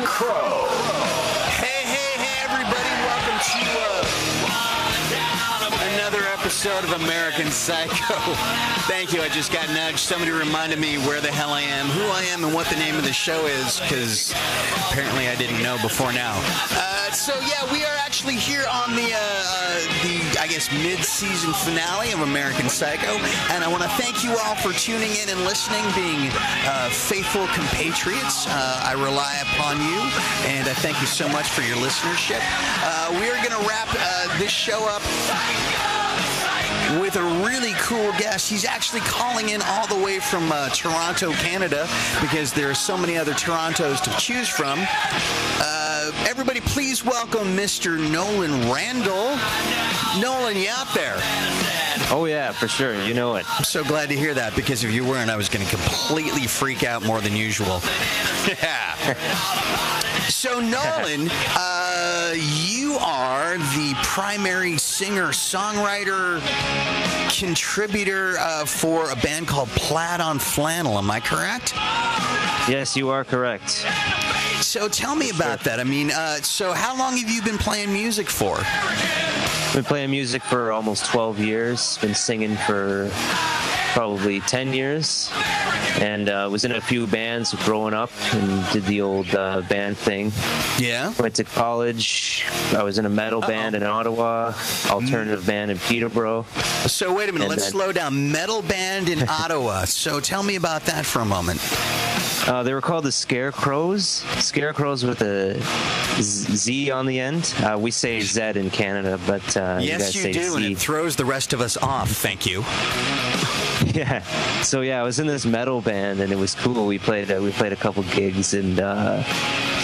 Crow. Hey, hey, hey, everybody. Welcome to uh, another episode of American Psycho. Thank you. I just got nudged. Somebody reminded me where the hell I am, who I am, and what the name of the show is, because apparently I didn't know before now. Uh, so, yeah, we are actually here on the, uh, uh, the I guess, mid-season finale of American Psycho, and I want to thank you all for tuning in and listening, being uh, faithful compatriots. Uh, I rely upon you, and I thank you so much for your listenership. Uh, we are going to wrap uh, this show up with a really cool guest. He's actually calling in all the way from uh, Toronto, Canada, because there are so many other Torontos to choose from. Uh, everybody, please welcome Mr. Nolan Randall. Nolan, you out there? Oh yeah, for sure. You know it. I'm so glad to hear that because if you weren't, I was going to completely freak out more than usual. yeah. So Nolan, uh, you are the primary singer, songwriter, contributor uh, for a band called Plaid on Flannel. Am I correct? Yes, you are correct. So tell me about that. I mean, uh, so how long have you been playing music for? Been playing music for almost 12 years. Been singing for probably 10 years, and uh, was in a few bands growing up and did the old uh, band thing. Yeah. Went to college. I was in a metal band in Ottawa, alternative band in Peterborough. So wait a minute. And Let's then- slow down. Metal band in Ottawa. So tell me about that for a moment. Uh, they were called the Scarecrows. Scarecrows with a Z on the end. Uh, we say Z in Canada, but uh, you yes, guys you say do, and it throws the rest of us off. Thank you. Yeah. So yeah, I was in this metal band and it was cool. We played uh, we played a couple gigs and uh,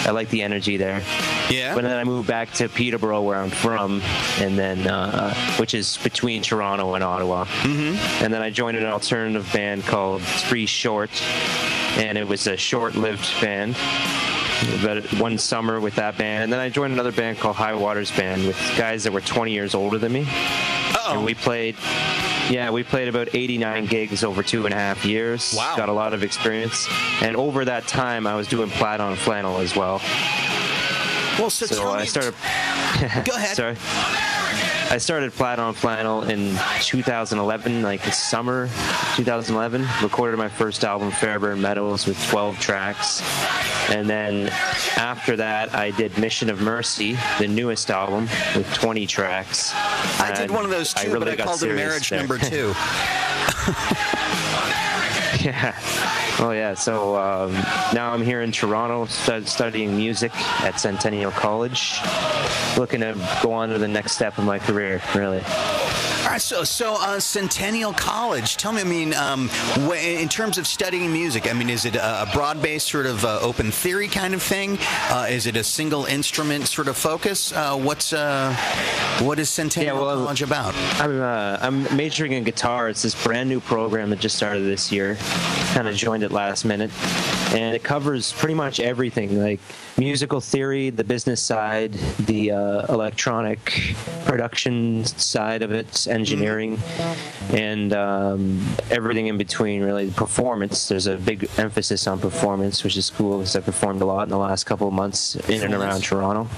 I like the energy there. Yeah. But then I moved back to Peterborough, where I'm from, and then uh, which is between Toronto and Ottawa. Mm-hmm. And then I joined an alternative band called Free Short, and it was a short-lived band. About one summer with that band, and then I joined another band called High Waters Band with guys that were 20 years older than me. Oh and we played, yeah, we played about 89 gigs over two and a half years. Wow. Got a lot of experience. And over that time, I was doing plaid on flannel as well. Well, so, So I started. Go ahead. Sorry. I started plaid on flannel in 2011, like the summer 2011. Recorded my first album, Fairburn Meadows, with 12 tracks. And then after that, I did Mission of Mercy, the newest album, with 20 tracks. I did one of those I too, really but I called it marriage there. number two. Yeah. Oh yeah. So um, now I'm here in Toronto, stu- studying music at Centennial College. Looking to go on to the next step of my career, really. So so uh, Centennial College. Tell me, I mean, um, in terms of studying music, I mean, is it a a broad-based sort of uh, open theory kind of thing? Uh, is it a single instrument sort of focus? Uh, what's uh, what is Centennial Yeah, well, College about? I'm uh, I'm majoring in guitar. It's this brand new program that just started this year. Kind of joined it last minute, and it covers pretty much everything like musical theory, the business side, the uh, electronic production side of it, engineering, and um, everything in between. Really, performance. There's a big emphasis on performance, which is cool because I performed a lot in the last couple of months in and around Toronto.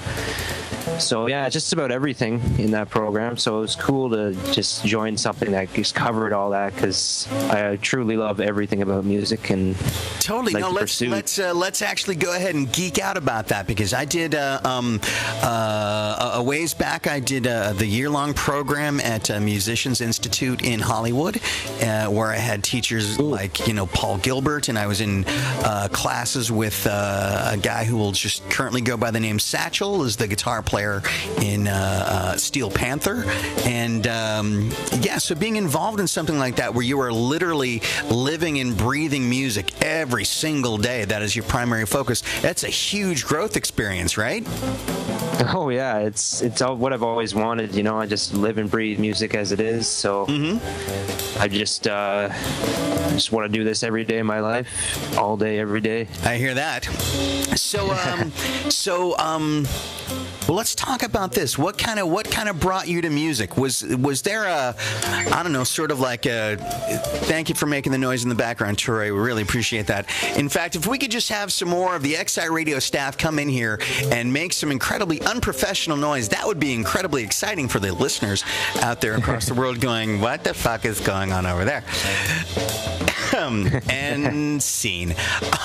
So yeah, just about everything in that program. So it was cool to just join something that just covered all that because I truly love everything about music and Totally. like no, to let's pursue. let's uh, let's actually go ahead and geek out about that because I did uh, um, uh, a ways back. I did uh, the year-long program at uh, Musicians Institute in Hollywood, uh, where I had teachers like you know Paul Gilbert, and I was in uh, classes with uh, a guy who will just currently go by the name Satchel, is the guitar player in uh, uh, Steel Panther, and um, yeah, so being involved in something like that where you are literally living and breathing music every single day, that is your primary focus. That's a huge growth experience, right? oh yeah, it's it's all what I've always wanted. You know, I just live and breathe music as it is. So I just uh, just want to do this every day of my life, all day, every day. I hear that. So, um, so, um, Well, let's talk about this. What kind of what kind of brought you to music? Was was there a I don't know, sort of like a thank you for making the noise in the background, Troy. We really appreciate that. In fact, if we could just have some more of the XSite Radio staff come in here and make some incredibly unprofessional noise, that would be incredibly exciting for the listeners out there across the world going, "What the fuck is going on over there?" um, and scene.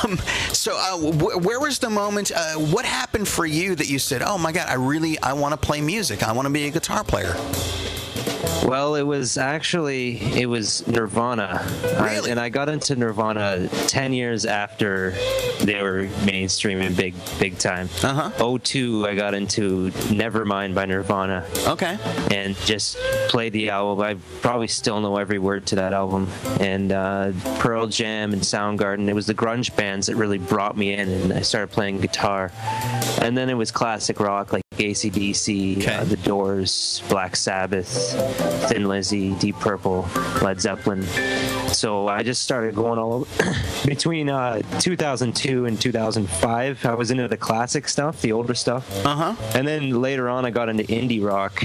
Um, so, uh, wh- where was the moment? Uh, what happened for you that you said, "Oh my God, I really I want to play music. I want to be a guitar player." Well, it was actually it was Nirvana, Really? I, and I got into Nirvana ten years after they were mainstream and big, big time. Uh-huh. Oh two, I got into Nevermind by Nirvana, Okay. and just played the album. I probably still know every word to that album. And uh, Pearl Jam and Soundgarden. It was the grunge bands that really brought me in, and I started playing guitar. And then it was classic rock like ACDC, Okay. uh, The Doors, Black Sabbath, Thin Lizzy, Deep Purple, Led Zeppelin. So I just started going all over. Between uh, 2002 and 2005, I was into the classic stuff, the older stuff. Uh huh. And then later on, I got into indie rock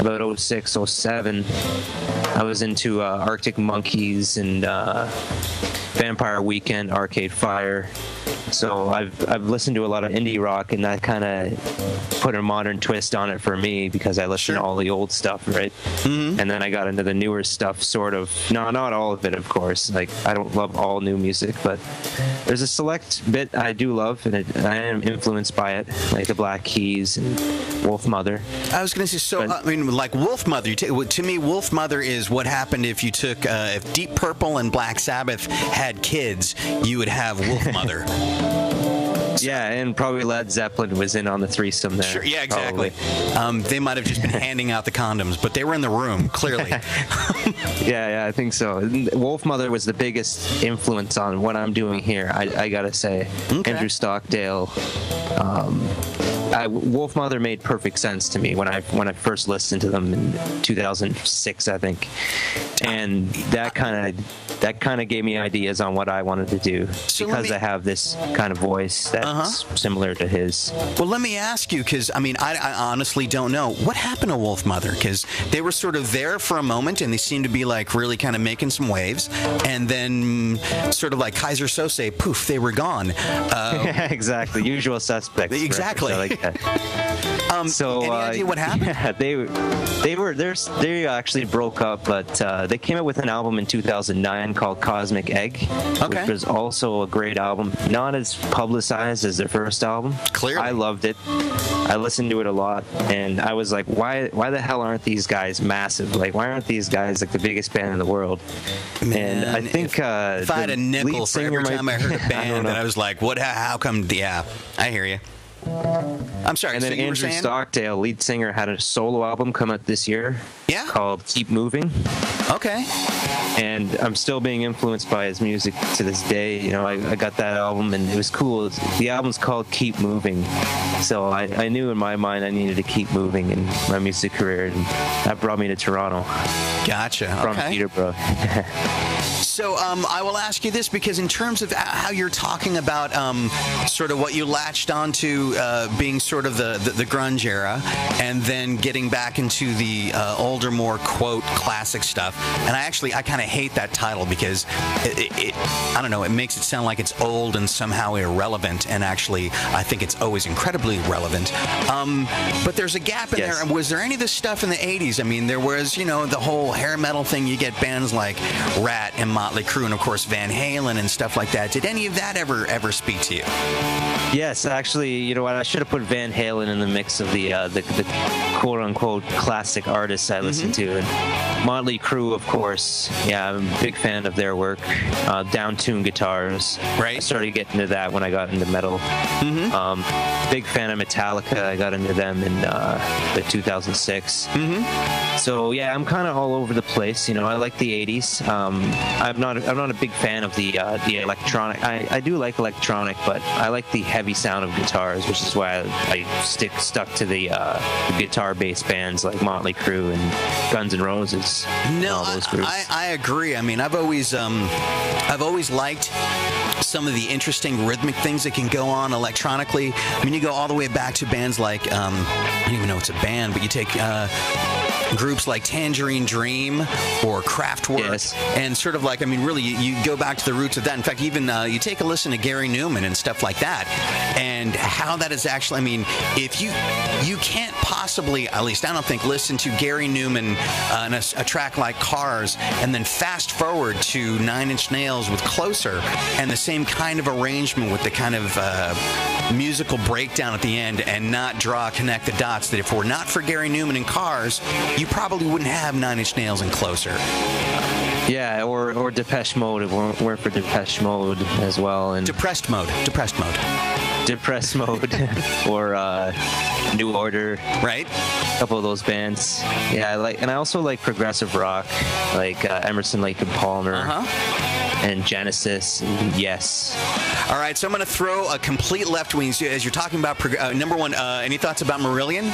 about 06, 07. I was into uh, Arctic Monkeys and uh, Vampire Weekend, Arcade Fire. So I've I've listened to a lot of indie rock, and that kind of put a modern twist on it for me because I listened Sure. to all the old stuff, right? Mm-hmm. And then I got into the newer stuff, sort of. No, not all of it, of course. Like I don't love all new music, but there's a select bit I do love, and it, I am influenced by it, like the Black Keys and Wolf Mother. I was going to say, so But- I mean, like Wolf Mother. You ta- to me, Wolf Mother is what happened if you took uh, if Deep Purple and Black Sabbath had kids, you would have Wolf Mother. Yeah, and probably Led Zeppelin was in on the threesome there. Sure, yeah, exactly. Um, they might have just been handing out the condoms, but they were in the room clearly. Yeah, yeah, I think so. Wolf Mother was the biggest influence on what I'm doing here. I, I gotta say, Okay. Andrew Stockdale. Um, I, Wolf Mother made perfect sense to me when I when I first listened to them in 2006, I think, and that kind of that kind of gave me ideas on what I wanted to do So because me- I have this kind of voice that's Uh-huh. similar to his. Well, let me ask you, because I mean, I, I honestly don't know what happened to Wolf Mother, because they were sort of there for a moment, and they seemed to be like really kind of making some waves, and then sort of like Keyser Söze, poof, they were gone. Uh, exactly, usual suspect. Exactly. I like that. um, So any uh, idea what happened? Yeah, they they were there's they actually broke up, but uh, they came out with an album in 2009 called Cosmic Egg, Okay. which was also a great album. Not as publicized as their first album. Clearly. I loved it. I listened to it a lot, and I was like, why why the hell aren't these guys massive? Like, why aren't these guys like the biggest band in the world? and I think if, uh, if I had a nickel for every time I heard a band, know. and I was like, what? How, how come? Yeah, I hear you. I'm sorry. And so then Andrew? Stockdale, lead singer, had a solo album come out this year. Yeah. Called Keep Moving. Okay. And I'm still being influenced by his music to this day. You know, I, I got that album and it was cool. The album's called Keep Moving. So I, I knew in my mind I needed to keep moving in my music career. And that brought me to Toronto Gotcha. from okay. Peterborough. So um, I will ask you this because in terms of how you're talking about um, sort of what you latched onto uh, being sort of the, the, the grunge era and then getting back into the uh, older, more quote classic stuff. And I actually I kind of hate that title because it, it, it I don't know it makes it sound like it's old and somehow irrelevant. And actually I think it's always incredibly relevant. Um, but there's a gap in Yes. there. Was there any of this stuff in the 80s? I mean, there was you know the whole hair metal thing. You get bands like Ratt and Motley Crue and of course Van Halen and stuff like that. Did any of that ever ever speak to you? Yes, actually, you know what? I should have put Van Halen in the mix of the uh, the, the quote unquote classic artists I listen to. And Motley Crue, of course. Yeah, I'm a big fan of their work. Uh, down tune guitars. Right. I started getting into that when I got into metal. Mm Um, big fan of Metallica. I got into them in uh, the 2006. Mm-hmm. So yeah, I'm kind of all over the place. You know, I like the '80s. Um, I'm not. I'm not a big fan of the uh, the electronic. I, I do like electronic, but I like the heavy sound of guitars, which is why I, I stick stuck to the, uh, the guitar-based bands like Motley Crue and Guns N' Roses. No, all those I. I, I agree. I mean, I've always um, I've always liked some of the interesting rhythmic things that can go on electronically. I mean, you go all the way back to bands like um, I don't even know it's a band, but you take. Uh, groups like Tangerine Dream or Kraftwerk, Yes. and sort of like I mean, really, you, you go back to the roots of that. In fact, even uh, you take a listen to Gary Numan and stuff like that, and how that is actually. I mean, if you you can't possibly, at least I don't think, listen to Gary Numan uh, a, a track like Cars, and then fast forward to Nine Inch Nails with Closer, and the same kind of arrangement with the kind of uh, musical breakdown at the end, and not draw connect the dots. That if we're not for Gary Numan and Cars, you probably wouldn't have Nine Inch Nails and Closer. Yeah, or or Depeche Mode. If we're, we're for Depeche Mode as well, and Depressed mode. Depressed mode. Depressed Mode, or uh, New Order. Right? A couple of those bands. Yeah, I like, and I also like progressive rock, like uh, Emerson, Lake and Palmer, Uh huh. And Genesis. Yes. All right, so I'm going to throw a complete left wing as you're talking about uh, number one. Uh, any thoughts about Marillion?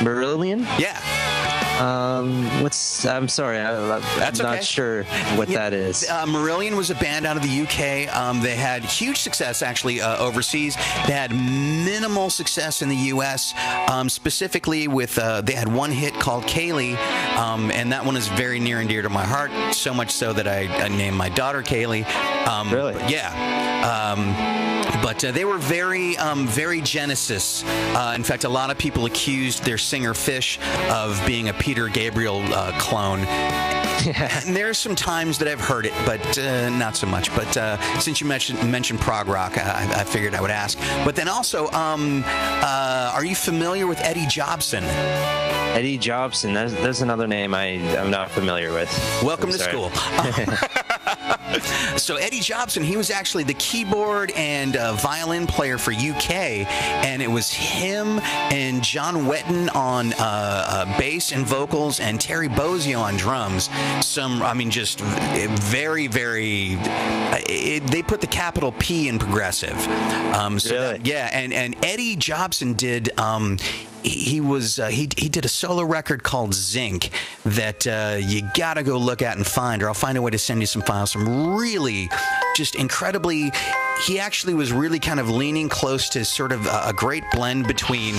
Marillion. Yeah. Um, what's? I'm sorry, I, I'm That's not sure what Yeah, that is. Uh, Marillion was a band out of the UK. Um, they had huge success actually uh, overseas. They had minimal success in the US, um, specifically with uh, they had one hit called Kayleigh, um, and that one is very near and dear to my heart. So much so that I, I named my daughter Kaylee. Um, Really? Yeah. But uh, they were very, um, very Genesis. Uh, in fact, a lot of people accused their singer Fish of being a Peter Gabriel uh, clone. And there's some times that I've heard it, but uh, not so much. But uh, since you mentioned mentioned prog rock, I, I figured I would ask. But then also, um, uh, are you familiar with Eddie Jobson? Eddie Jobson. That's, that's another name I I'm not familiar with. Welcome to school. so Eddie Jobson, he was actually the keyboard and uh, violin player for UK, and it was him and John Wetton on uh, uh, bass and vocals, and Terry Bozzio on drums. Some, I mean, just very, very. uh, It, they put the capital P in progressive. Um, so Really? that- yeah, and and Eddie Jobson did. Um, he he was uh, he he did a solo record called Zinc that uh, you gotta go look at and find, or I'll find a way to send you some files. Some really, just incredibly. He actually was really kind of leaning close to sort of a, a great blend between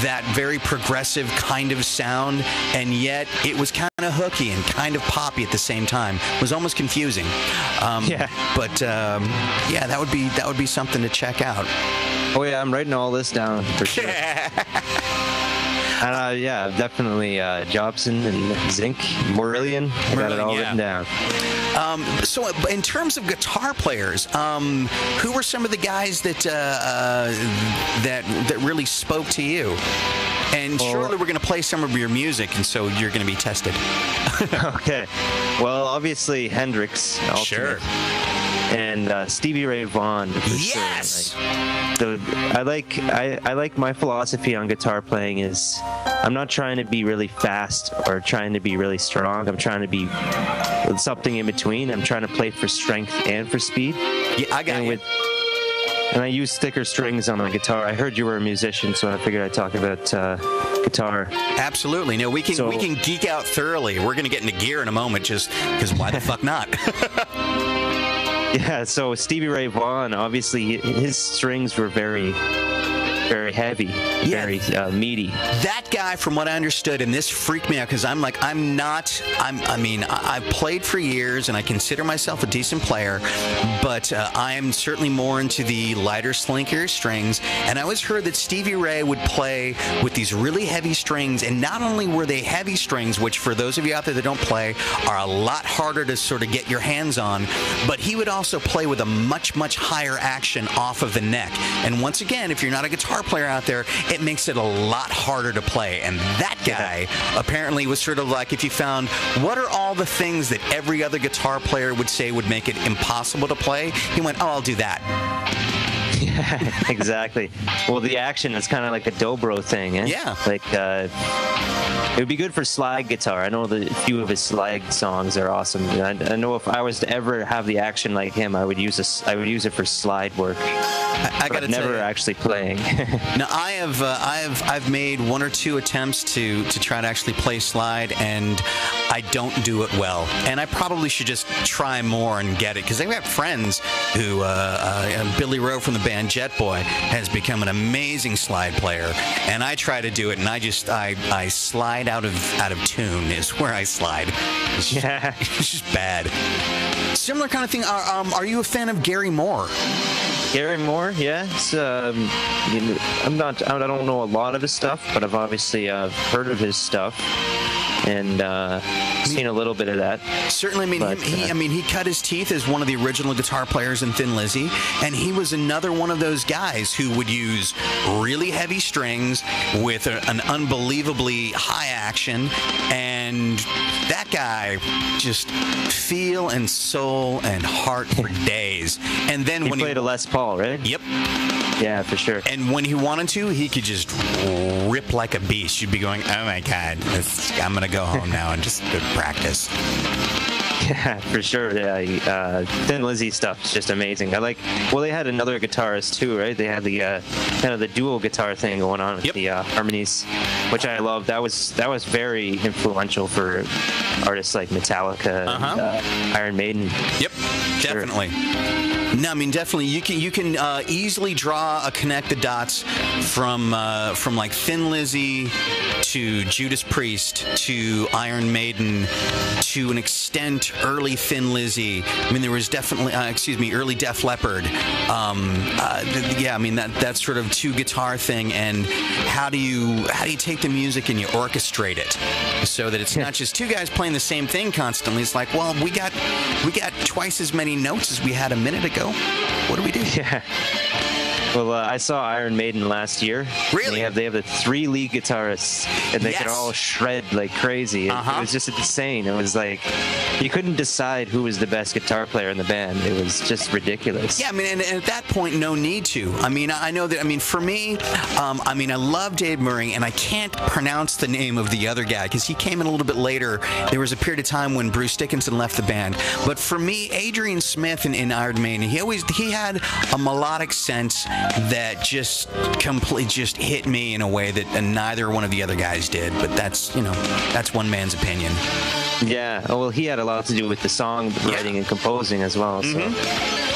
that very progressive kind of sound, and yet it was kind of hooky and kind of poppy at the same time. It was almost confusing. Um, Yeah. But um, yeah, that would be that would be something to check out. Oh yeah, I'm writing all this down for sure. Uh, yeah, definitely uh, Jobson and Zinc, Marillion. I got it all Marillion, written down. Um, so, uh, in terms of guitar players, um, who were some of the guys that uh, uh, that that really spoke to you? And Well- surely we're going to play some of your music, and so you're going to be tested. okay. Well, obviously Hendrix. Ultimate, Sure. And uh, Stevie Ray Vaughan. for sure. Yes. Like, the, I like I, I like my philosophy on guitar playing is I'm not trying to be really fast or trying to be really strong. I'm trying to be something in between. I'm trying to play for strength and for speed. Yeah, I got and you. with and I use thicker strings on my guitar. I heard you were a musician, so I figured I'd talk about uh, guitar. Absolutely. No, we can So- we can geek out thoroughly. We're going to get into gear in a moment, just because why the fuck not? Yeah, so Stevie Ray Vaughan, obviously, his strings were very, very heavy, very uh, meaty. that guy, from what I understood, and this freaked me out because I'm like, I'm not. I'm. I mean, I, I've played for years, and I consider myself a decent player, but uh, I am certainly more into the lighter, slinkier strings. And I always heard that Stevie Ray would play with these really heavy strings, and not only were they heavy strings, which for those of you out there that don't play, are a lot harder to sort of get your hands on, but he would also play with a much, much higher action off of the neck. And once again, if you're not a guitar player out there, it makes it a lot harder to play. And that guy apparently was sort of like if you found what are all the things that every other guitar player would say would make it impossible to play, he went, Oh, I'll do that. Yeah, exactly. Well, the action is kind of like a dobro thing, eh? Yeah. Like, uh, it would be good for slide guitar. I know a few of his slide songs are awesome. I, I know if I was to ever have the action like him, I would use this. I would use it for slide work. I, I got never actually playing. now I have uh, I have I've made one or two attempts to to try to actually play slide, and I don't do it well. And I probably should just try more and get it because I've got friends who uh, uh, Billy Rowe from the band Jet Boy has become an amazing slide player, and I try to do it, and I just I I slide out of out of tune is where I slide. It's just, Yeah. it's just bad. Similar kind of thing. Are, um, are you a fan of Gary Moore? Gary Moore, yes. Um, I'm not. I don't know a lot of his stuff, but I've obviously uh, heard of his stuff and uh, seen a little bit of that. Certainly, I mean, But, he, uh, I mean, he cut his teeth as one of the original guitar players in Thin Lizzy, and he was another one of those guys who would use really heavy strings with a, an unbelievably high action, and that guy just feel and soul and heart for days. And then He when played he, played a Les Paul, right? yep, Yeah, for sure. and when he wanted to, he could just rip like a beast. You'd be going, "Oh my god, I'm gonna go home now and just practice." Yeah, for sure. Yeah, uh, Thin Lizzy stuff is just amazing. I like. Well, they had another guitarist too, right? They had the uh, kind of the dual guitar thing going on with Yep. the uh, harmonies, which I love. That was that was very influential for artists like Metallica, Uh-huh. uh, Iron Maiden. Yep, Sure. definitely. No, I mean definitely. You can you can uh, easily draw a connect the dots from uh, from like Thin Lizzy to Judas Priest to Iron Maiden to an extent early Thin Lizzy. I mean there was definitely uh, excuse me early Def Leppard. Um, uh, th- yeah, I mean that that sort of two guitar thing and how do you how do you take the music and you orchestrate it so that it's not just two guys playing the same thing constantly. It's like well we got we got twice as many notes as we had a minute ago. What do we do? Yeah. Well, uh, I saw Iron Maiden last year. Really? They have they have the three lead guitarists, and they could all shred like crazy. It, Uh-huh. it was just insane. It was like you couldn't decide who was the best guitar player in the band. It was just ridiculous. Yeah, I mean, and, and at that point, no need to. I mean, I know that. I mean, for me, um, I mean, I love Dave Murray, and I can't pronounce the name of the other guy because he came in a little bit later. There was a period of time when Bruce Dickinson left the band, but for me, Adrian Smith in, in Iron Maiden, he always he had a melodic sense that just completely just hit me in a way that neither one of the other guys did. But that's you know, that's one man's opinion. Yeah. Oh, well, he had a lot to do with the song writing and composing as well. So Mm-hmm.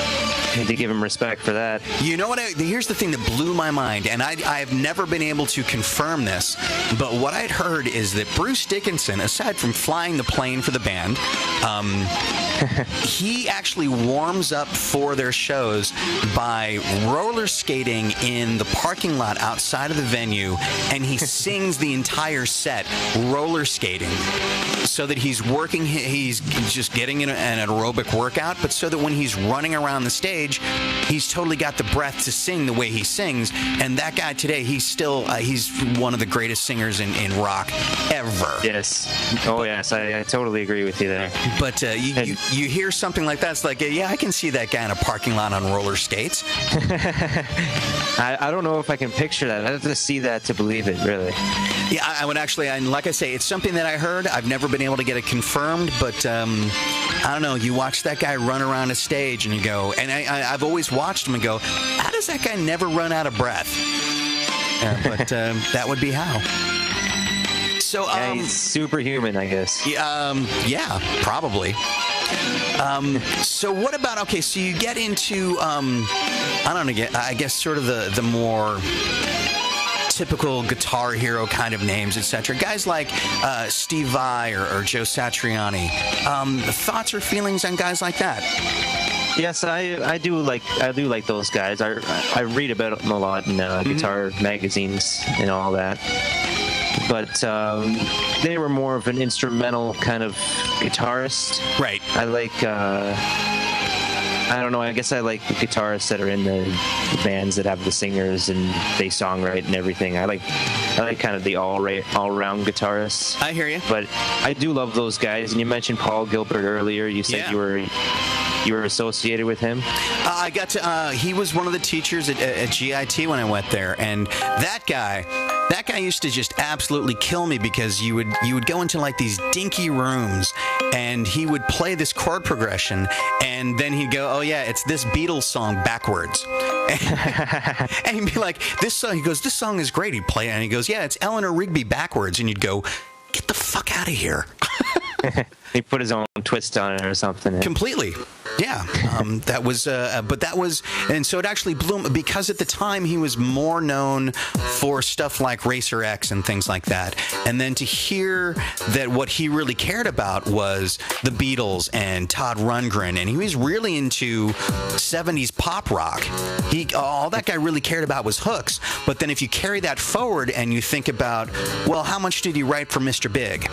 Had to give him respect for that. You know what? I, here's the thing that blew my mind, and I, I've never been able to confirm this, but what I'd heard is that Bruce Dickinson, aside from flying the plane for the band, um, he actually warms up for their shows by roller skating in the parking lot outside of the venue, and he sings the entire set roller skating so that he's working, he's just getting in an aerobic workout, but so that when he's running around the stage, he's totally got the breath to sing the way he sings. And that guy today, he's still, uh, he's one of the greatest singers in, in rock ever. Yes. Oh, yes. I, I totally agree with you there. But uh, you, you, you hear something like that, it's like, yeah, I can see that guy in a parking lot on roller skates. I, I don't know if I can picture that. I have to see that to believe it, really. Yeah, I, I would actually, and like I say, it's something that I heard. I've never been able to get it confirmed, but um, I don't know. You watch that guy run around a stage and you go, and I, I, I've always watched him and go, how does that guy never run out of breath? Uh, but um, that would be how. So, Yeah, um, he's superhuman, I guess. yeah, um, yeah, probably. Um, so what about okay? So you get into um, I don't know. get- I guess sort of the the more typical guitar hero kind of names, etc. Guys like uh, Steve Vai or, or Joe Satriani. Um, thoughts or feelings on guys like that? Yes, I I do like I do like those guys. I I read about them a lot in uh, guitar magazines and all that. But um, they were more of an instrumental kind of guitarist. Right. I like. Uh, I don't know. I guess I like the guitarists that are in the bands that have the singers and they songwrite and everything. I like. I like kind of the all right, all round guitarists. I hear you. But I do love those guys. And you mentioned Paul Gilbert earlier. You said Yeah. you were you were associated with him. Uh, I got to. Uh, he was one of the teachers at, at GIT when I went there, and that guy, that guy used to just absolutely kill me because you would you would go into like these dinky rooms, and he would play this chord progression, and then he'd go, "Oh yeah, it's this Beatles song backwards," and he'd be like, "This song." He goes, "This song is great." He'd play it, and he goes, "Yeah, it's Eleanor Rigby backwards," and you'd go, "Get the fuck out of here." he put his own twist on it or something. Completely. Yeah, um, that was, uh, uh, but that was, and so it actually blew because at the time he was more known for stuff like Racer X and things like that. And then to hear that what he really cared about was the Beatles and Todd Rundgren, and he was really into 70s pop rock. He, all that guy really cared about was hooks. But then if you carry that forward and you think about, well, how much did he write for Mr. Big?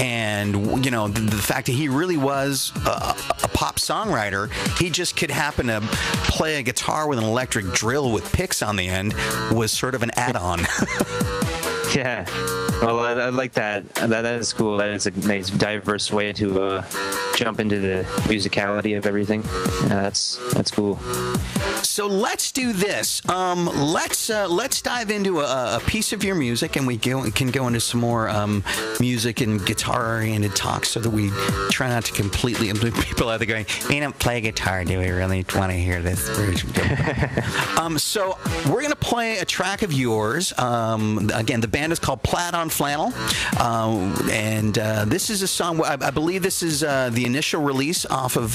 And, you know, the, the fact that he really was a, a pop songwriter, he just could happen to play a guitar with an electric drill with picks on the end was sort of an add-on. yeah. Well, I, I, like that. that. That is cool. That is a nice, diverse way to uh, jump into the musicality of everything. Yeah, that's that's cool. So let's do this. Um, let's uh, let's dive into a, a, piece of your music, and we go, can go into some more um, music and guitar-oriented talk, so that we try not to completely. People out there going, "We don't play guitar, do we? Really want to hear this?" um, so we're gonna play a track of yours. Um, again, the band is called Plaid on Flannel, uh, and uh, this is a song. I, I believe this is uh, the initial release off of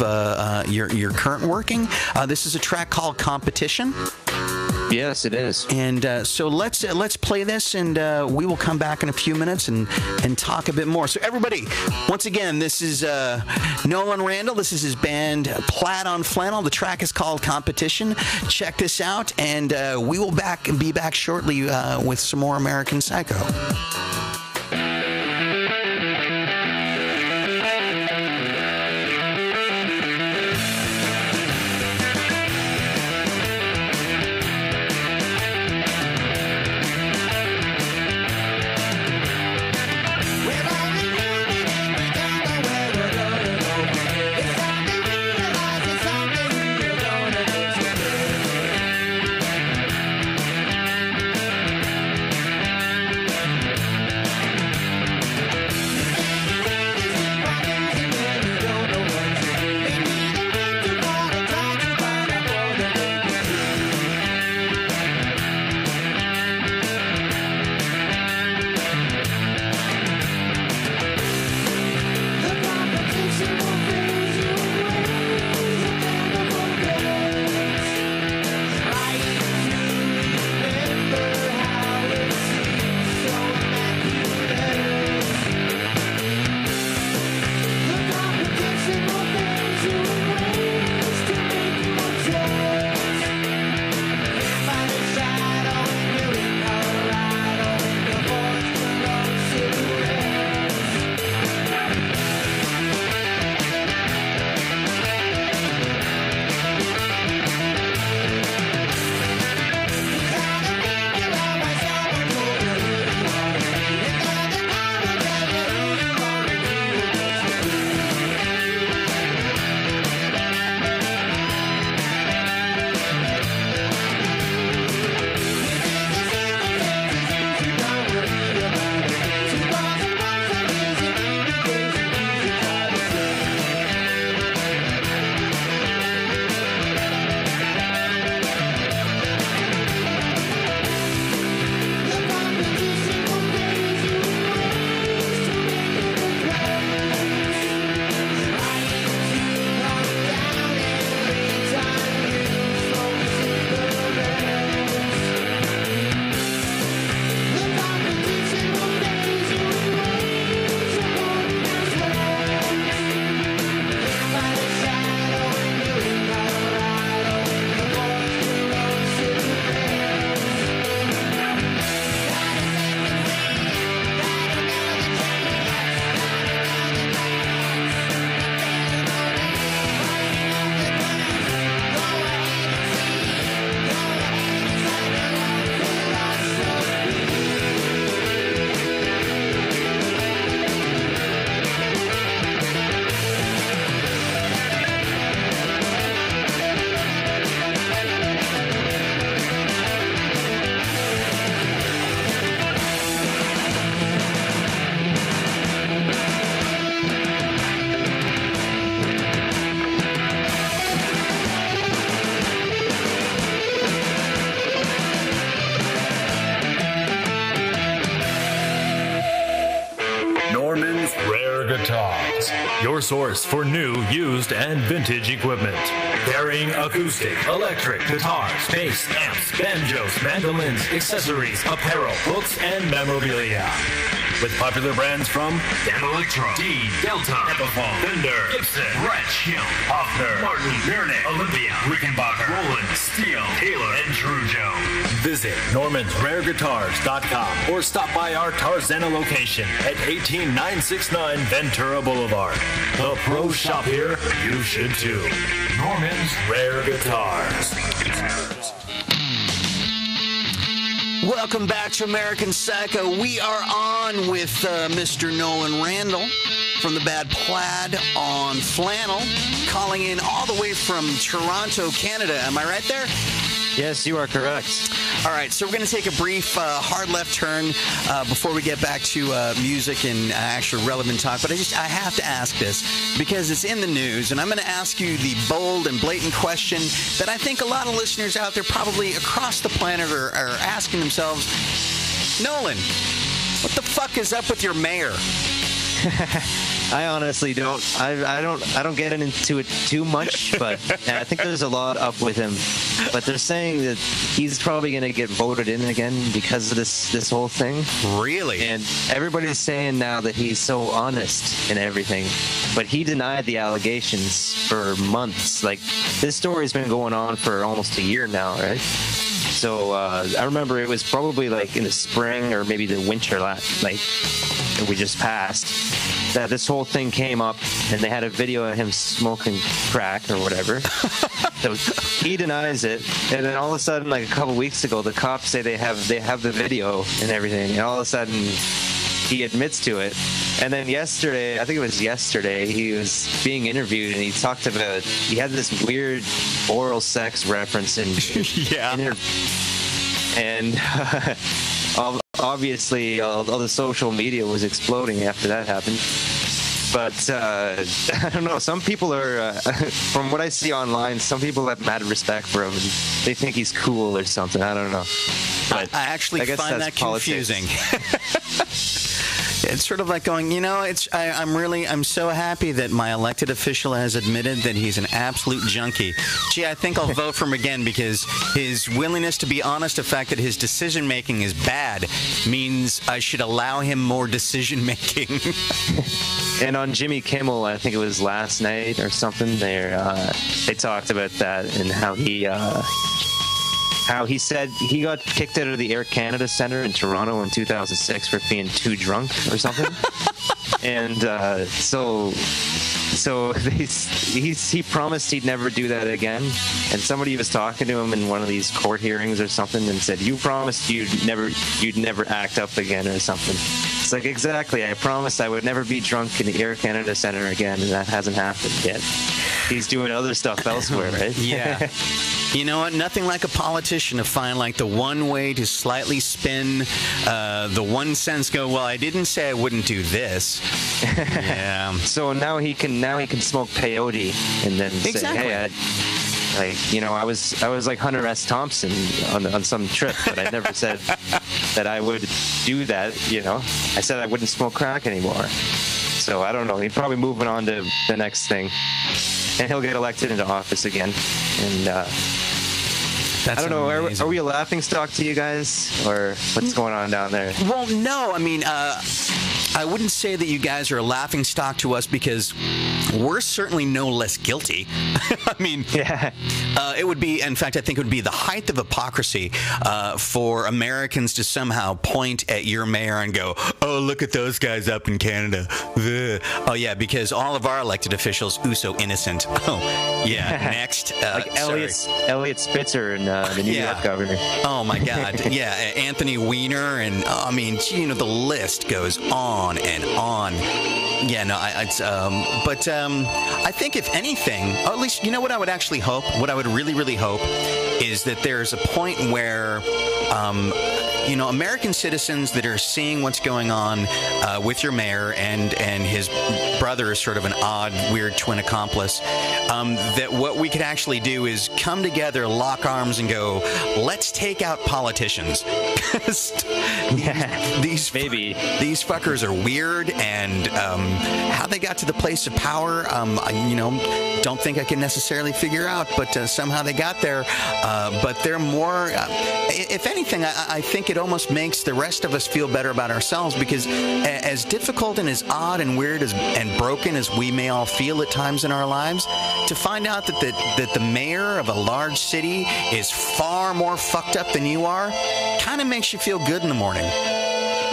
your your current working. This is a track called competition. Yes, it is. And uh, so let's uh, let's play this, and uh, we will come back in a few minutes and and talk a bit more. So everybody, once again, this is uh, Nolan Randall. This is his band Plaid on Flannel. The track is called Competition. Check this out, and uh, we will back be back shortly uh, with some more American Psycho. Source for new, used, and vintage equipment. Carrying acoustic, electric, guitars, bass, amps, banjos, mandolins, accessories, apparel, books, and memorabilia. With popular brands from Danelectro, D, Delta, Epiphone, Fender, Gibson, Gretsch, Hill, Hofner, Martin, Biernick, Olympia, Rickenbacker, Roland, Steel, Taylor. Visit normansrareguitars.com or stop by our Tarzana location at 18969 Ventura Boulevard. The pro shop here, you should too. Norman's Rare Guitars. Welcome back to American Psycho. We are on with uh, Mr. Nolan Randall from the Bad Plaid on Flannel, calling in all the way from Toronto, Canada. Am I right there? Yes, you are correct. All right, so we're going to take a brief uh, hard left turn uh, before we get back to uh, music and uh, actual relevant talk. But I just I have to ask this because it's in the news, and I'm going to ask you the bold and blatant question that I think a lot of listeners out there, probably across the planet, are, are asking themselves: Nolan, what the fuck is up with your mayor? I honestly don't. I, I don't. I don't get into it too much, but I think there's a lot up with him. But they're saying that he's probably going to get voted in again because of this this whole thing. Really? And everybody's saying now that he's so honest in everything, but he denied the allegations for months. Like this story's been going on for almost a year now, right? So uh, I remember it was probably like in the spring or maybe the winter, last, like that we just passed that this whole thing came up and they had a video of him smoking crack or whatever. so he denies it, and then all of a sudden, like a couple weeks ago, the cops say they have they have the video and everything, and all of a sudden he admits to it. And then yesterday, I think it was yesterday, he was being interviewed and he talked about he had this weird oral sex reference in yeah. inter- and obviously all, all, the social media was exploding after that happened but uh, I don't know. Some people are, uh, from what I see online, some people have mad respect for him. And they think he's cool or something. I don't know. But I, I actually I find that confusing. It's sort of like going, you know, it's I, am really I'm so happy that my elected official has admitted that he's an absolute junkie. Gee, I think I'll vote for him again because his willingness to be honest, the fact that his decision making is bad, means I should allow him more decision making. and on Jimmy Kimmel, I think it was last night or something, they uh, they talked about that and how he. Uh, how he said he got kicked out of the Air Canada Center in Toronto in 2006 for being too drunk or something. and uh, so so he promised he'd never do that again. And somebody was talking to him in one of these court hearings or something and said, "You promised you'd never you'd never act up again or something." It's like exactly. I promised I would never be drunk in the Air Canada Center again, and that hasn't happened yet. He's doing other stuff elsewhere, right? yeah. You know what? Nothing like a politician to find like the one way to slightly spin uh, the one sense. Go well. I didn't say I wouldn't do this. yeah. so now he can now he can smoke peyote and then exactly. say, hey, I, like you know, I was I was like Hunter S. Thompson on on some trip, but I never said that I would do that. You know, I said I wouldn't smoke crack anymore. So I don't know. He's probably moving on to the next thing, and he'll get elected into office again. And uh, that's I don't know. Are, are, we a laughing stock to you guys, or what's going on down there? Well, no. I mean, uh, I wouldn't say that you guys are a laughing stock to us because we're certainly no less guilty. I mean, yeah. Uh, it would be, in fact, I think it would be the height of hypocrisy uh, for Americans to somehow point at your mayor and go, "Oh, look at those guys up in Canada." Ugh. Oh yeah, because all of our elected officials, ooh, so innocent. Oh yeah. Next, uh, like Eliot Eliot Spitzer and uh, the New yeah. York governor. Oh my God, yeah, Anthony Weiner, and I mean, you know, the list goes on and on. Yeah, no, I, I um, but um, I think if anything, or at least you know what I would actually hope. What I would really, really hope is that there's a point where. Um, you know, American citizens that are seeing what's going on uh, with your mayor and and his brother is sort of an odd, weird twin accomplice. Um, that what we could actually do is come together, lock arms, and go, let's take out politicians. Just Yeah. these Maybe. these fuckers are weird, and um, how they got to the place of power, um, I, you know, don't think I can necessarily figure out. But uh, somehow they got there. Uh, but they're more, uh, if anything, I, I think it almost makes the rest of us feel better about ourselves because as difficult and as odd and weird as and broken as we may all feel at times in our lives, to find out that the, that the mayor of a large city is far more fucked up than you are, kind of makes you feel good in the morning.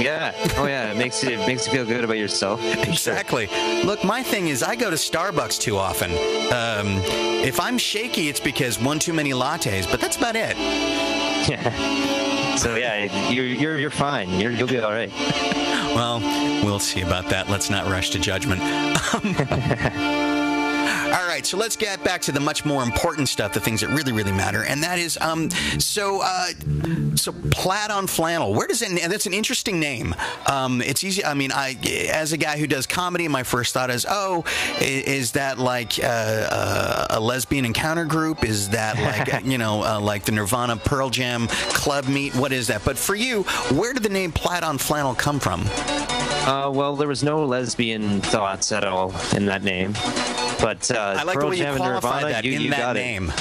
Yeah. Oh yeah. It makes you it makes you feel good about yourself. Exactly. Look, my thing is I go to Starbucks too often. Um, if I'm shaky, it's because one too many lattes, but that's about it. Yeah. So yeah, you're you're you're fine. You're, you'll be all right. Well, we'll see about that. Let's not rush to judgment. All right, so let's get back to the much more important stuff, the things that really, really matter, and that is, um, so, uh, so plaid on flannel. Where does it? And that's an interesting name. Um, it's easy. I mean, I, as a guy who does comedy, my first thought is, oh, is that like uh, uh, a lesbian encounter group? Is that like you know, uh, like the Nirvana Pearl Jam club meet? What is that? But for you, where did the name plaid on flannel come from? Uh, well, there was no lesbian thoughts at all in that name. But uh, I like Pearl the way you Jam and qualified Nirvana, that you, in you that name.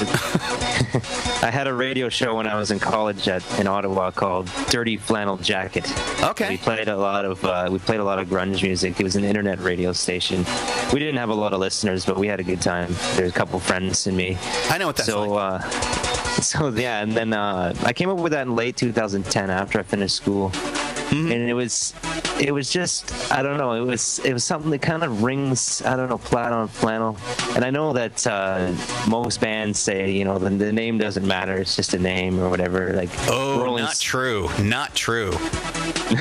I had a radio show when I was in college at in Ottawa called Dirty Flannel Jacket. Okay. We played a lot of uh, we played a lot of grunge music. It was an internet radio station. We didn't have a lot of listeners, but we had a good time. There's a couple friends and me. I know what that's so, like. uh, so yeah, and then uh, I came up with that in late 2010 after I finished school, Mm-hmm. and it was, it was just I don't know, it was it was something that kind of rings I don't know flat on flannel, and I know that uh, most bands say you know the, the name doesn't matter, it's just a name or whatever. Like Oh, Rolling not true. Not true.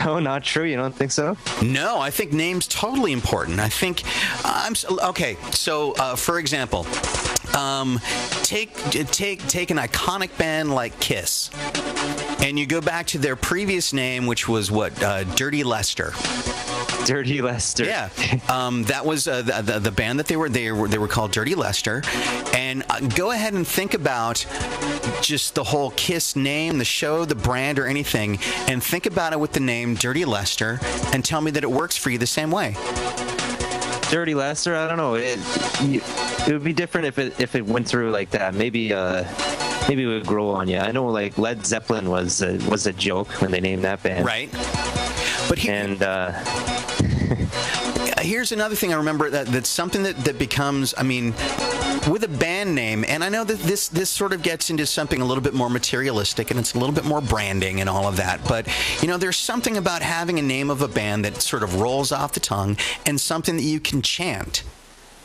No, not true. You don't think so? No, I think names totally important. I think I'm okay. So, uh, for example, um, take take take an iconic band like Kiss, and you go back to their previous name, which was what uh, Dirty Lester. Dirty Lester. Yeah, um, that was uh, the, the, the band that they were they were they were called Dirty Lester, and uh, go ahead and think about just the whole Kiss name, the show, the brand, or anything, and think about it with the name Dirty Lester, and tell me that it works for you the same way. Dirty Lester. I don't know. It, it would be different if it if it went through like that. Maybe uh, maybe it would grow on you. I know like Led Zeppelin was a, was a joke when they named that band. Right. But he, And uh, here's another thing I remember that that's something that, that becomes I mean with a band name and I know that this this sort of gets into something a little bit more materialistic and it's a little bit more branding and all of that but you know there's something about having a name of a band that sort of rolls off the tongue and something that you can chant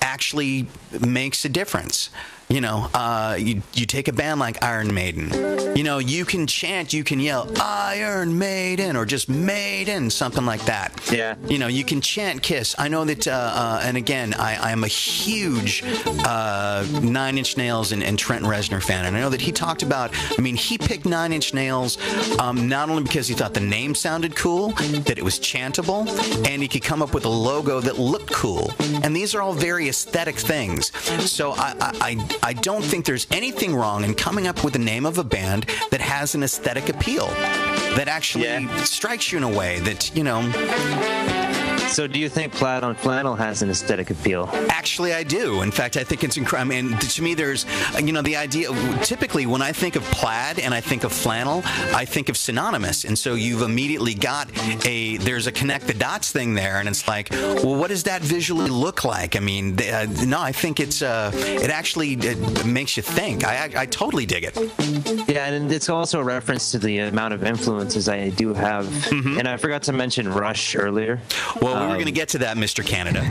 actually makes a difference. You know, uh, you, you take a band like Iron Maiden. You know, you can chant, you can yell Iron Maiden or just Maiden, something like that. Yeah. You know, you can chant Kiss. I know that, uh, uh, and again, I, I am a huge uh, Nine Inch Nails and, and Trent Reznor fan. And I know that he talked about, I mean, he picked Nine Inch Nails um, not only because he thought the name sounded cool, that it was chantable, and he could come up with a logo that looked cool. And these are all very aesthetic things. So I, I, I I don't think there's anything wrong in coming up with the name of a band that has an aesthetic appeal. That actually Yeah. strikes you in a way that, you know, so, do you think plaid on flannel has an aesthetic appeal? Actually, I do. In fact, I think it's incredible. I mean, to me, there's, uh, you know, the idea. Typically, when I think of plaid and I think of flannel, I think of synonymous, and so you've immediately got a there's a connect the dots thing there, and it's like, well, what does that visually look like? I mean, uh, no, I think it's uh, it actually it makes you think. I I totally dig it. Yeah, and it's also a reference to the amount of influences I do have. Mm-hmm. And I forgot to mention Rush earlier. Well, we were Um, going to get to that, Mr. Canada.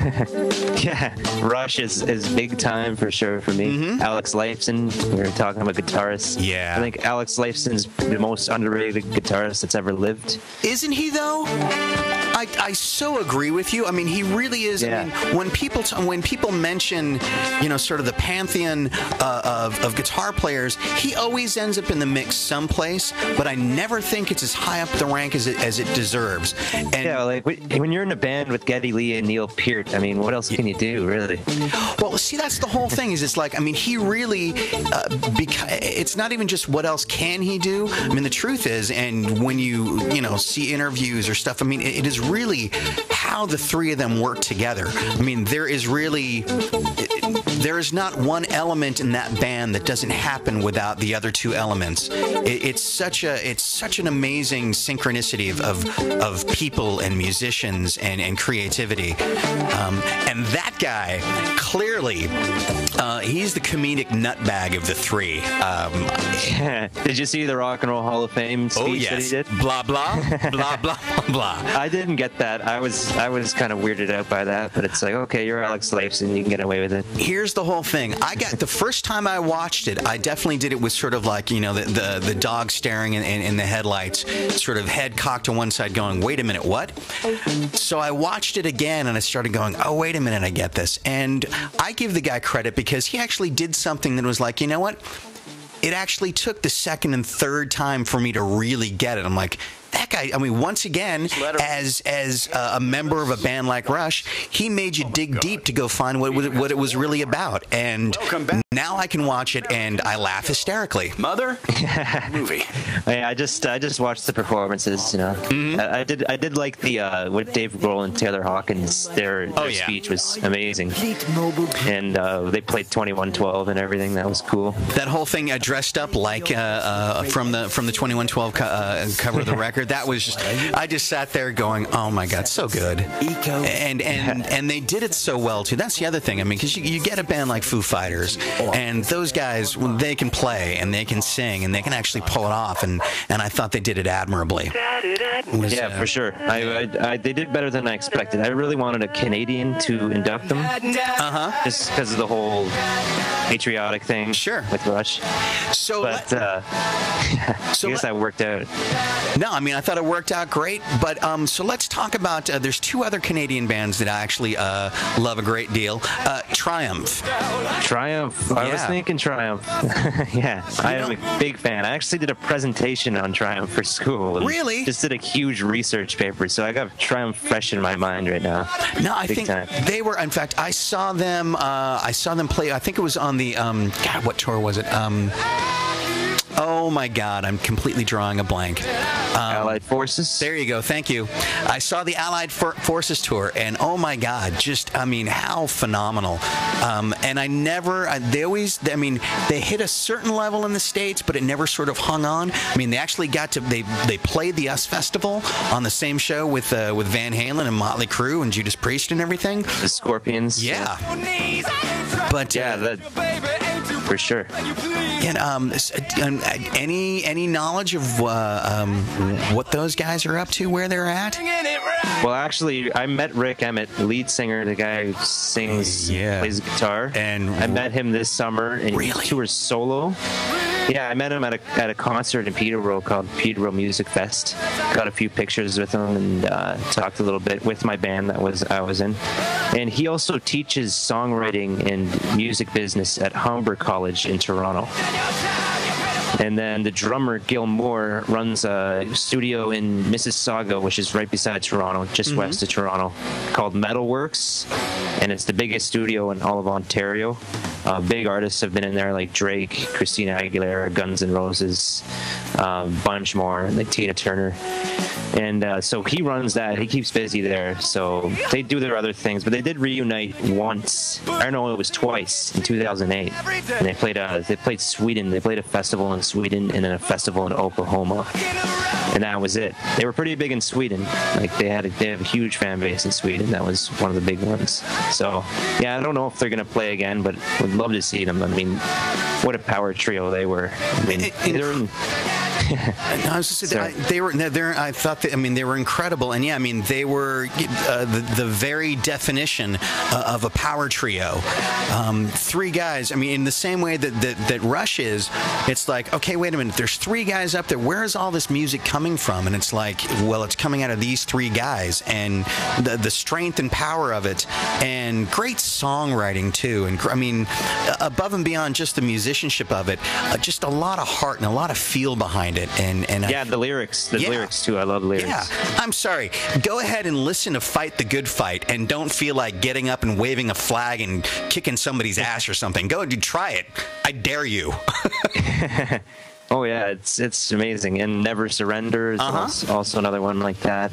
Yeah, Rush is, is big time for sure for me. Alex Lifeson, we were talking about guitarists. Mm-hmm. Yeah. I think Alex Lifeson's the most underrated guitarist that's ever lived. Isn't he though? I, I so agree with you. I mean, he really is. Yeah. I mean, when people t- when people mention, you know, sort of the pantheon uh, of, of guitar players, he always ends up in the mix someplace. But I never think it's as high up the rank as it as it deserves. And Yeah, like when you're in a band with Geddy Lee and Neil Peart, I mean, what else can you do, really? Well, see, that's the whole thing. Is it's like, I mean, he really, uh, beca- it's not even just what else can he do. I mean, the truth is, and when you, you know, see interviews or stuff, I mean, it, it is really how the three of them work together. I mean, there is really, there is not one element in that band that doesn't happen without the other two elements. It, it's such a, it's such an amazing synchronicity of, of, of people and musicians and, and creativity. Um, and that guy, clearly, uh, he's the comedic nutbag of the three. Um, did you see the Rock and Roll Hall of Fame oh, speech oh, yes. that he did? Blah blah blah blah blah. I didn't get that. I was I was kind of weirded out by that, but it's like, okay, you're Alex Lifeson, you can get away with it. Here's the whole thing. I got the first time I watched it, I definitely did it with sort of like you know the the, the dog staring in, in, in the headlights, sort of head cocked to one side, going, "Wait a minute, what?" So I watched it again, and I started going, "Oh, wait a minute, I get this." And I give the guy credit because he actually did something that was like, you know what? It actually took the second and third time for me to really get it. I'm like, that guy. I mean, once again, as as a member of a band like Rush, he made you dig deep to go find what what it was really about. And now I can watch it and I laugh hysterically. Mother movie. I just I just watched the performances. You know, mm-hmm. I, I, did I did like the uh, what Dave Grohl and Taylor Hawkins their, their oh, yeah. speech was amazing, and uh, they played Twenty One Twelve and everything. That was cool. That whole thing uh, dressed up like uh, uh, from the from the Twenty One Twelve uh, cover of the record. That was just I just sat there going, oh my god, so good. And and and they did it so well too. That's the other thing. I mean, because you, you get a band like Foo Fighters and those guys, they can play and they can sing and they can actually pull it off. And, and I thought they did it admirably. Was, yeah, uh, for sure. I, I, I, they did better than I expected. I really wanted a Canadian to induct them. Uh huh. Just because of the whole patriotic thing. Sure. With Rush. So, but uh, so I guess that worked out. No, I mean I thought it worked out great. But um, so let's talk about. Uh, there's two other Canadian bands that I actually uh, love a great deal. Uh, Triumph. Triumph. I was thinking Triumph. yeah, I am a big fan. I actually did a presentation on Triumph for school. Really? Just did a huge research paper, so I got Triumph fresh in my mind right now. No, I big think time. they were. In fact, I saw them. Uh, I saw them play. I think it was on the. Um, God, what tour was it? Um, Oh my God, I'm completely drawing a blank. Um, Allied Forces. There you go. Thank you. I saw the Allied For- Forces tour, and oh my God, just I mean, how phenomenal. Um, and I never, I, they always, I mean, they hit a certain level in the states, but it never sort of hung on. I mean, they actually got to they they played the US Festival on the same show with uh, with Van Halen and Motley Crue and Judas Priest and everything. The Scorpions. Yeah. But yeah, uh, that for sure. And um, any any knowledge of uh, um, what those guys are up to, where they're at? Well, actually, I met Rik Emmett, the lead singer, the guy who sings, yeah. plays guitar, and I met him this summer, and really? he tours solo. Yeah, I met him at a at a concert in Peterborough called Peterborough Music Fest. Got a few pictures with him and uh, talked a little bit with my band that was I was in. And he also teaches songwriting and music business at Humber College in Toronto. And then the drummer Gil Moore runs a studio in Mississauga, which is right beside Toronto, just mm-hmm. west of Toronto, called Metalworks, and it's the biggest studio in all of Ontario. Uh, big artists have been in there like Drake, Christina Aguilera, Guns N' Roses, a um, bunch more, like Tina Turner. And uh, so he runs that. He keeps busy there. So they do their other things, but they did reunite once. I don't know it was twice in 2008, and they played. Uh, they played Sweden. They played a festival in Sweden and then a festival in Oklahoma, and that was it. They were pretty big in Sweden. Like they had, a, they have a huge fan base in Sweden. That was one of the big ones. So yeah, I don't know if they're gonna play again, but would love to see them. I mean, what a power trio they were. I mean, they're in, I was just saying, they were. They're, I thought. That, I mean, they were incredible, and yeah, I mean, they were uh, the, the very definition uh, of a power trio. Um, three guys. I mean, in the same way that, that that Rush is, it's like, okay, wait a minute. There's three guys up there. Where is all this music coming from? And it's like, well, it's coming out of these three guys, and the the strength and power of it, and great songwriting too. And I mean, above and beyond just the musicianship of it, uh, just a lot of heart and a lot of feel behind it it, and and Yeah, I, the lyrics, the Yeah. lyrics too. I love the lyrics. yeah. I'm sorry. Go ahead and listen to "Fight the Good Fight," and don't feel like getting up and waving a flag and kicking somebody's ass or something. Go and try it. I dare you. Oh yeah, it's it's amazing. And Never Surrender is Uh-huh. also, also another one like that.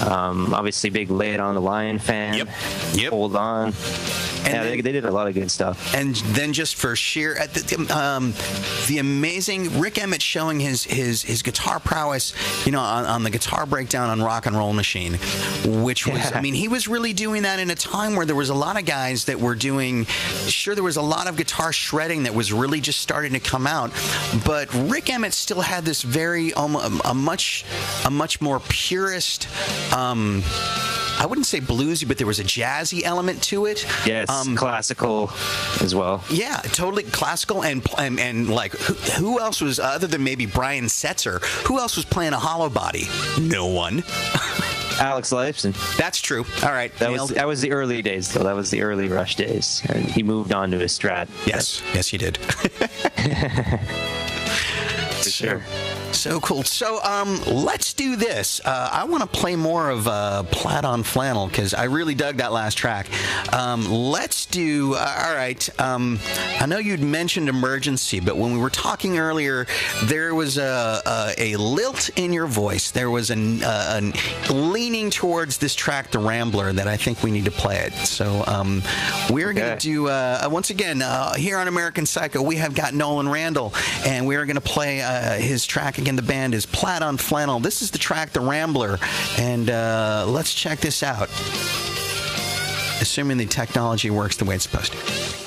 Um, obviously, big Lay It on the Line fan. Yep. Yep. Hold on. And yeah, they, then- they did a lot of good stuff. and then just for sheer at the, um, the amazing Rik Emmett showing his his his guitar prowess, you know, on, on the guitar breakdown on Rock and Roll Machine, which was I mean he was really doing that in a time where there was a lot of guys that were doing. Sure, there was a lot of guitar shredding that was really just starting to come out, but Rik Emmett still had this very um, a much a much more purist. Um, I wouldn't say bluesy, but there was a jazzy element to it. Yes, Um, classical as well. yeah, totally classical and and, and like who, who else was other than maybe Brian Setzer? Who else was playing a hollow body? No one. Alex Lifeson. That's true. All right, That nailed was that was the early days though. That was the early Rush days. And he moved on to his Strat. yes, yes, he did. for sure. So cool. So um, let's do this. Uh, I want to play more of uh, Plaid on Flannel because I really dug that last track. Um, let's do. Uh, all right. Um, I know you'd mentioned emergency, but when we were talking earlier, there was a, a, a lilt in your voice. There was an, uh, an leaning towards this track, The Rambler, that I think we need to play it. So um, we're going to do uh, once again uh, here on American Psycho. We have got Nolan Randall, and we are going to play uh, his track again. The band is Plaid on Flannel. This is the track, The Rambler, and uh, let's check this out. Assuming the technology works the way it's supposed to.